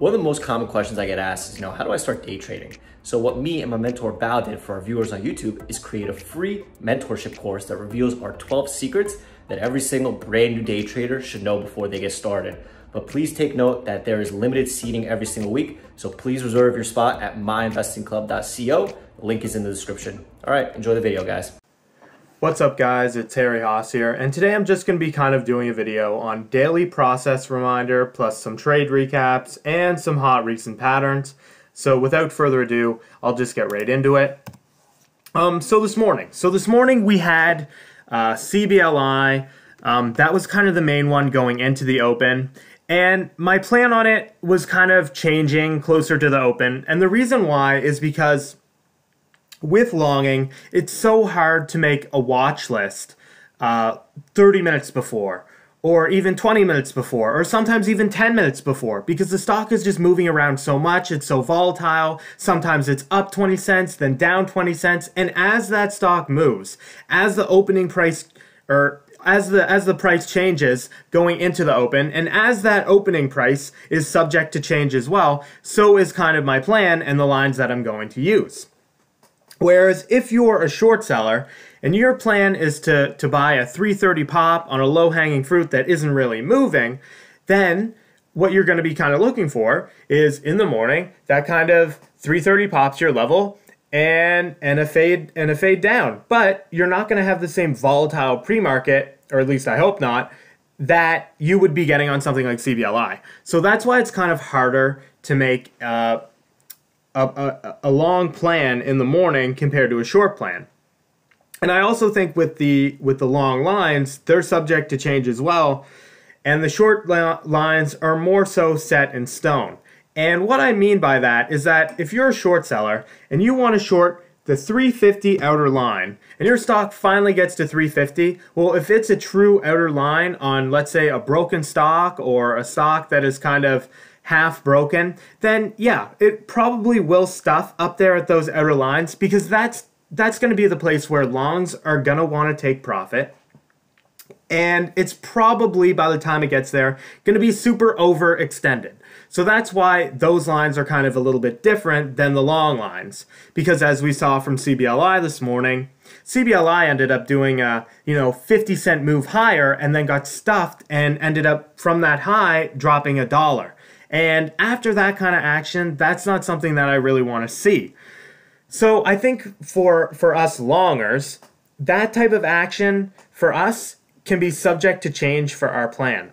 One of the most common questions I get asked is, you know, how do I start day trading? So what me and my mentor Bao did for our viewers on YouTube is create a free mentorship course that reveals our 12 secrets that every single brand new day trader should know before they get started. But please take note that there is limited seating every single week. So please reserve your spot at myinvestingclub.co. The link is in the description. All right, enjoy the video, guys. What's up guys, it's Harry Haas here, and today I'm just going to be kind of doing a video on daily process reminder, plus some trade recaps, and some hot recent patterns. So without further ado, I'll just get right into it. Um, so this morning, so this morning we had uh, CBLI, um, that was kind of the main one going into the open, and my plan on it was kind of changing closer to the open, and the reason why is because with longing, it's so hard to make a watch list uh, 30 minutes before, or even 20 minutes before, or sometimes even 10 minutes before, because the stock is just moving around so much. It's so volatile. Sometimes it's up 20 cents, then down 20 cents. And as that stock moves, as the opening price, or as the as the price changes going into the open and as that opening price is subject to change as well so is kind of my plan and the lines that I'm going to use Whereas if you're a short seller and your plan is to, to buy a 330 pop on a low hanging fruit that isn't really moving, then what you're going to be kind of looking for is in the morning that kind of 330 pops your level and and a fade and a fade down. But you're not going to have the same volatile pre-market, or at least I hope not, that you would be getting on something like CBLI. So that's why it's kind of harder to make uh, a, a, a long plan in the morning compared to a short plan. And I also think with the with the long lines, they're subject to change as well. And the short lines are more so set in stone. And what I mean by that is that if you're a short seller and you want to short the 350 outer line and your stock finally gets to 350, well, if it's a true outer line on, let's say, a broken stock or a stock that is kind of half broken, then yeah, it probably will stuff up there at those outer lines because that's that's going to be the place where longs are going to want to take profit. And it's probably by the time it gets there going to be super overextended. So that's why those lines are kind of a little bit different than the long lines. Because as we saw from CBLI this morning, CBLI ended up doing a, you know, 50 cent move higher and then got stuffed and ended up from that high dropping a dollar. And after that kind of action, that's not something that I really want to see. So I think for for us longers, that type of action for us can be subject to change for our plan.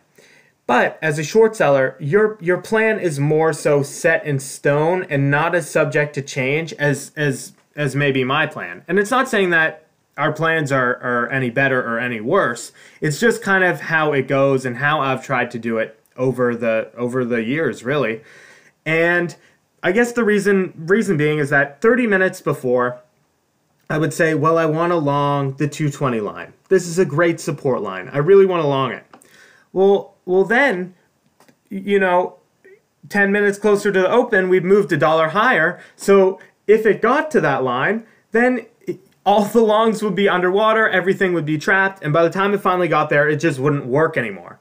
But as a short seller, your your plan is more so set in stone and not as subject to change as as as maybe my plan. And it's not saying that our plans are, are any better or any worse. It's just kind of how it goes and how I've tried to do it over the over the years, really. And I guess the reason reason being is that 30 minutes before, I would say, well, I want to long the 220 line. This is a great support line. I really want to long it. Well, well then, you know, 10 minutes closer to the open, we've moved a dollar higher. So if it got to that line, then all the longs would be underwater, everything would be trapped, and by the time it finally got there, it just wouldn't work anymore.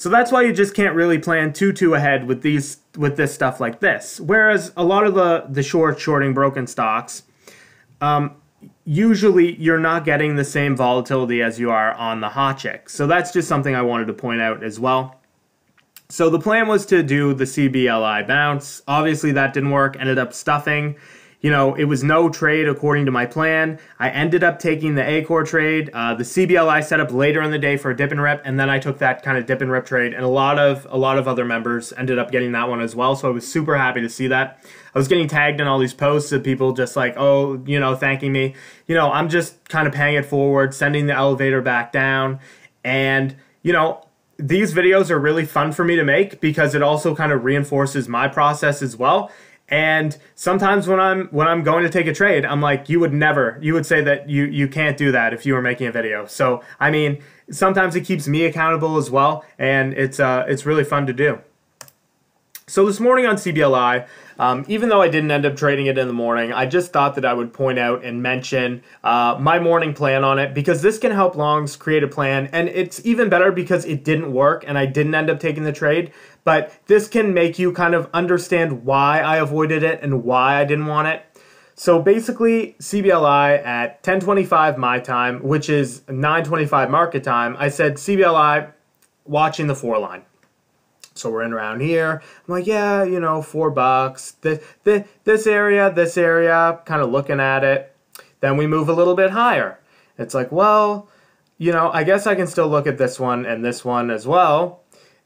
So that's why you just can't really plan too too ahead with these with this stuff like this. Whereas a lot of the the short shorting broken stocks, um, usually you're not getting the same volatility as you are on the hot chick. So that's just something I wanted to point out as well. So the plan was to do the CBLI bounce. Obviously that didn't work. Ended up stuffing you know, it was no trade according to my plan. I ended up taking the Acor trade. Uh, the CBLI set up later in the day for a dip and rip, and then I took that kind of dip and rip trade. And a lot of a lot of other members ended up getting that one as well. So I was super happy to see that. I was getting tagged in all these posts of people just like, oh, you know, thanking me. You know, I'm just kind of paying it forward, sending the elevator back down, and you know, these videos are really fun for me to make because it also kind of reinforces my process as well and sometimes when I'm when I'm going to take a trade, I'm like, you would never, you would say that you you can't do that if you were making a video. So I mean, sometimes it keeps me accountable as well, and it's uh it's really fun to do. So this morning on CBLI, um, even though I didn't end up trading it in the morning, I just thought that I would point out and mention uh, my morning plan on it because this can help longs create a plan. And it's even better because it didn't work and I didn't end up taking the trade. But this can make you kind of understand why I avoided it and why I didn't want it. So basically, CBLI at 1025 my time, which is 925 market time, I said CBLI watching the four line. So we're in around here. I'm like, yeah, you know, four bucks. This, this, this area, this area, kind of looking at it. Then we move a little bit higher. It's like, well, you know, I guess I can still look at this one and this one as well.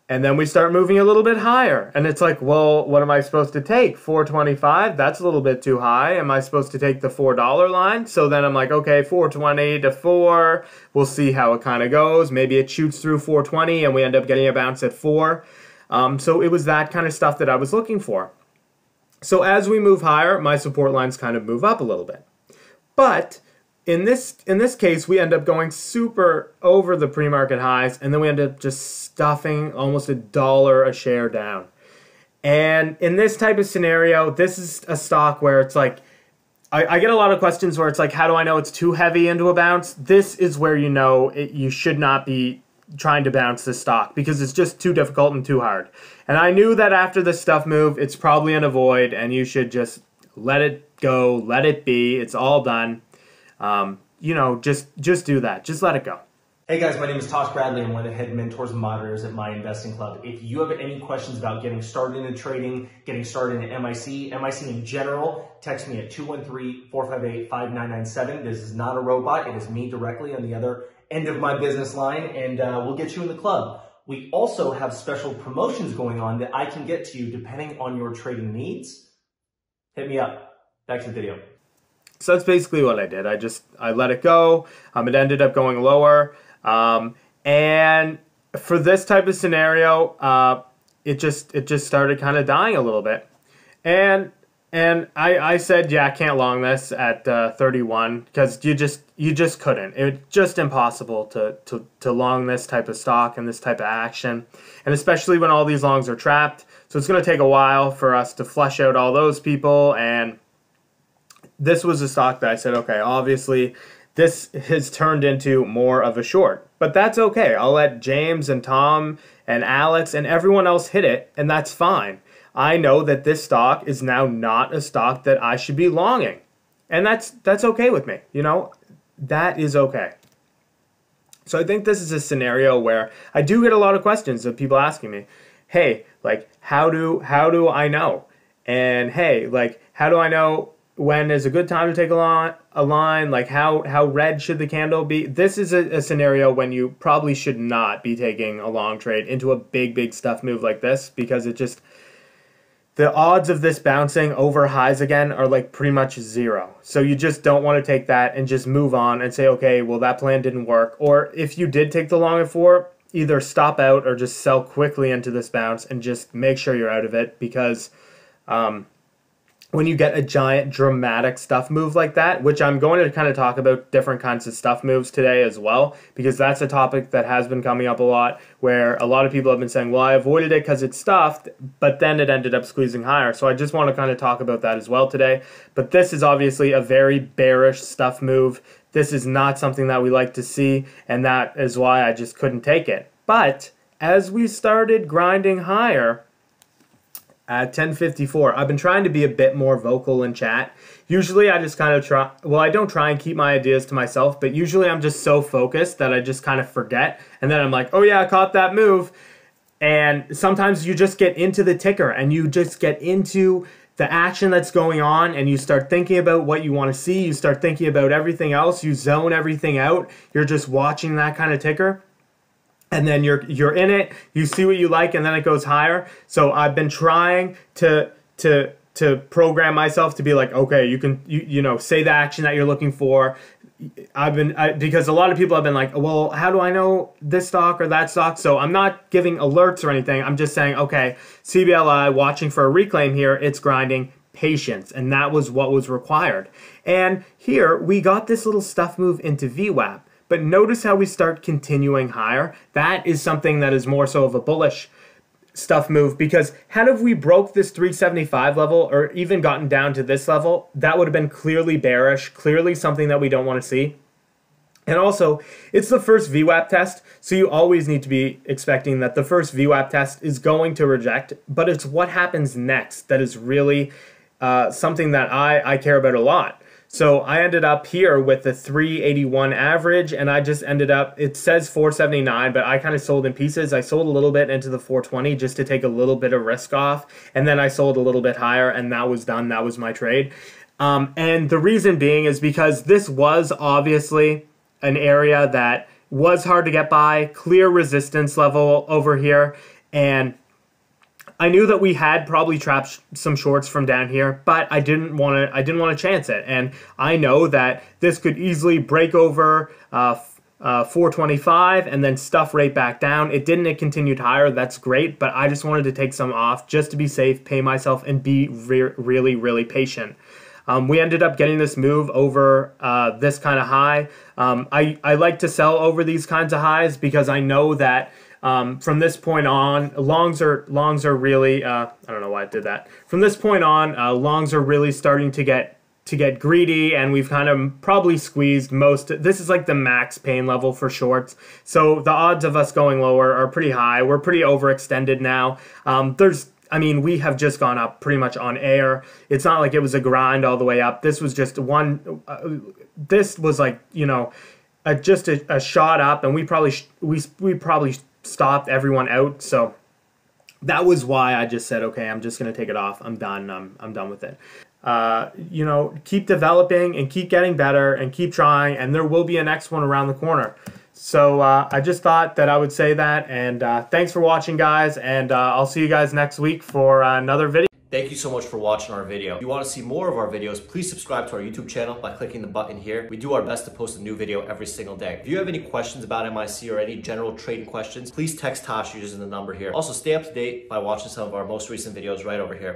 And then we start moving a little bit higher. And it's like, well, what am I supposed to take? 425? That's a little bit too high. Am I supposed to take the $4 line? So then I'm like, okay, 420 to 4. We'll see how it kind of goes. Maybe it shoots through 420 and we end up getting a bounce at 4. Um, so it was that kind of stuff that I was looking for. So as we move higher, my support lines kind of move up a little bit. But in this in this case, we end up going super over the pre-market highs, and then we end up just stuffing almost a dollar a share down. And in this type of scenario, this is a stock where it's like, I, I, get a lot of questions where it's like, how do I know it's too heavy into a bounce? This is where you know it, you should not be trying to bounce the stock because it's just too difficult and too hard. And I knew that after the stuff move, it's probably an avoid, and you should just let it go, let it be. It's all done. Um, you know, just just do that. Just let it go. Hey guys, my name is Tosh Bradley. I'm one of the head mentors and moderators at My Investing Club. If you have any questions about getting started in trading, getting started in MIC, MIC in general, text me at 213-458-5997. This is not a robot. It is me directly on the other end of my business line, and uh, we'll get you in the club. We also have special promotions going on that I can get to you depending on your trading needs. Hit me up. Back to the video. So that's basically what I did. I just I let it go. Um, it ended up going lower, um, and for this type of scenario, uh, it just it just started kind of dying a little bit, and and I, I said, yeah, I can't long this at uh, 31 because you just you just couldn't. It's just impossible to, to, to long this type of stock and this type of action, and especially when all these longs are trapped. So it's going to take a while for us to flush out all those people. And this was a stock that I said, okay, obviously this has turned into more of a short, but that's okay. I'll let James and Tom and Alex and everyone else hit it, and that's fine. I know that this stock is now not a stock that I should be longing. And that's that's okay with me. You know, that is okay. So I think this is a scenario where I do get a lot of questions of people asking me, "Hey, like how do how do I know?" And "Hey, like how do I know when is a good time to take a line, a line like how how red should the candle be this is a, a, scenario when you probably should not be taking a long trade into a big big stuff move like this because it just the odds of this bouncing over highs again are like pretty much zero. So you just don't want to take that and just move on and say, okay, well, that plan didn't work. Or if you did take the long at four, either stop out or just sell quickly into this bounce and just make sure you're out of it because um, when you get a giant dramatic stuff move like that, which I'm going to kind of talk about different kinds of stuff moves today as well, because that's a topic that has been coming up a lot where a lot of people have been saying, well, I avoided it because it's stuffed, but then it ended up squeezing higher. So I just want to kind of talk about that as well today. But this is obviously a very bearish stuff move. This is not something that we like to see, and that is why I just couldn't take it. But as we started grinding higher, at 1054. I've been trying to be a bit more vocal in chat. Usually I just kind of try, well, I don't try and keep my ideas to myself, but usually I'm just so focused that I just kind of forget. And then I'm like, oh yeah, I caught that move. And sometimes you just get into the ticker and you just get into the action that's going on and you start thinking about what you want to see. You start thinking about everything else. You zone everything out. You're just watching that kind of ticker and then you're you're in it you see what you like and then it goes higher. So i've been trying to to to program myself to be like okay you can you, you know say the action that you're looking for. I've been I, because a lot of people have been like well how do i know this stock or that stock? So i'm not giving alerts or anything. I'm just saying okay cbli watching for a reclaim here. It's grinding patience. And that was what was required. And here we got this little stuff move into vwap but notice how we start continuing higher. That is something that is more so of a bullish stuff move because had if we broke this 375 level or even gotten down to this level, that would have been clearly bearish, clearly something that we don't want to see. And also, it's the first VWAP test, so you always need to be expecting that the first VWAP test is going to reject, but it's what happens next that is really uh, something that I, I care about a lot. So I ended up here with the 381 average, and I just ended up, it says 479, but I kind of sold in pieces. I sold a little bit into the 420 just to take a little bit of risk off, and then I sold a little bit higher, and that was done. That was my trade. Um, and the reason being is because this was obviously an area that was hard to get by, clear resistance level over here, and I knew that we had probably trapped some shorts from down here, but I didn't want to. I didn't want to chance it, and I know that this could easily break over uh, uh, 425 and then stuff right back down. It didn't. It continued higher. That's great, but I just wanted to take some off just to be safe, pay myself, and be re really, really patient. Um, we ended up getting this move over uh, this kind of high. Um, I, I like to sell over these kinds of highs because I know that um, from this point on, longs are longs are really uh, I don't know why I did that. From this point on, uh, longs are really starting to get to get greedy, and we've kind of probably squeezed most. This is like the max pain level for shorts, so the odds of us going lower are pretty high. We're pretty overextended now. Um, there's I mean, we have just gone up pretty much on air. It's not like it was a grind all the way up. This was just one. Uh, this was like you know, a, just a, a, shot up, and we probably we we probably stopped everyone out. So that was why I just said, okay, I'm just gonna take it off. I'm done. I'm I'm done with it. Uh, you know, keep developing and keep getting better and keep trying, and there will be a next one around the corner. So uh, I just thought that I would say that. And uh, thanks for watching, guys. And uh, I'll see you guys next week for another video. Thank you so much for watching our video. If you want to see more of our videos, please subscribe to our YouTube channel by clicking the button here. We do our best to post a new video every single day. If you have any questions about MIC or any general trading questions, please text Tosh using the number here. Also, stay up to date by watching some of our most recent videos right over here.